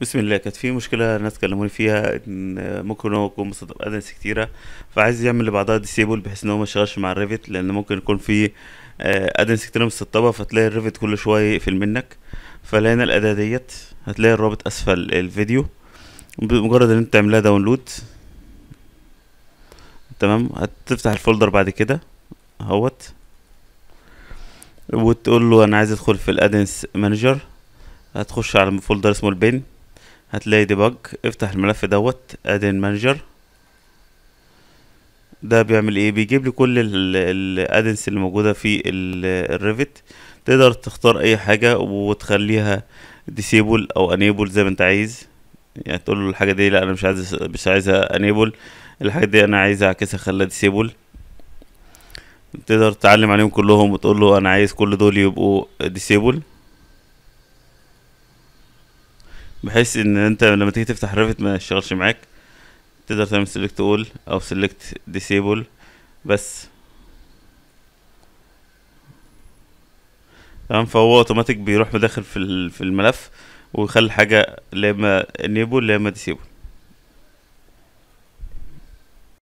بسم الله. كانت في مشكلة ناس كلموني فيها إن ممكن هو يكون مستخدم add-ins كتيرة فعايز يعمل لبعضها disable بحيث إن هو ما يشتغلش مع ال Revit لأن ممكن يكون في add-ins كتيرة متسطبة فتلاقي ال Revit كل شوية يقفل منك. فلقينا الأداة ديت هتلاقي الرابط أسفل الفيديو. بمجرد إن أنت تعملها download تمام؟ هتفتح ال folder بعد كده أهوت. وتقول له أنا عايز أدخل في ال add-ins manager هتخش على folder اسمه ال bin. هتلاقي debug افتح الملف dot add-in manager ده بيعمل إيه؟ بيجيب لي كل ال add-ins اللي موجودة في ال Revit تقدر تختار أي حاجة وتخليها disable أو enable زي ما أنت عايز. يعني تقول له الحاجة دي لا أنا مش عايز مش عايزها enable الحاجة دي أنا عايزها اعكسها اخليها disable تقدر تعلم عليهم كلهم وتقول له أنا عايز كل دول يبقوا disable بحيث إن أنت لما تيجي تفتح Revit ما يشتغلش معاك تقدر تعمل select all أو select disable بس. تمام؟ فهو اوتوماتيك بيروح مداخل في الملف ويخلي حاجة لا إما enable لا إما disable